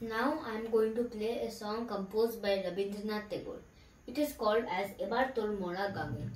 Now I am going to play a song composed by Rabindranath Tagore. It is called as Ebar Tor Mora Gange.